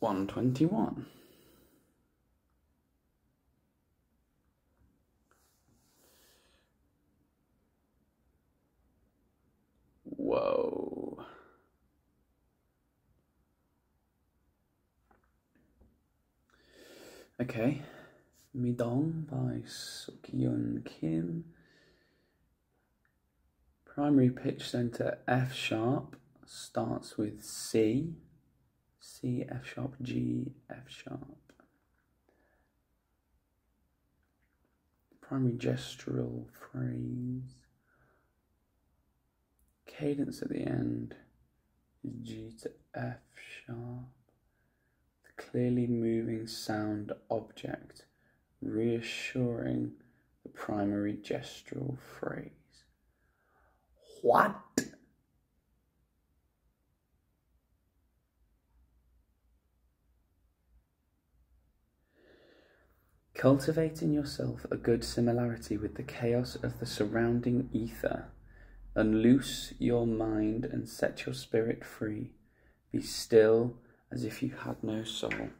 121. Whoa. Okay. Midong by Sukyun Kim. Primary pitch center F sharp starts with C, C, F sharp, G, F sharp. Primary gestural phrase. Cadence at the end is G to F sharp. The clearly moving sound object, reassuring the primary gestural phrase. What? Cultivate in yourself a good similarity with the chaos of the surrounding ether. Unloose your mind and set your spirit free. Be still as if you had no soul.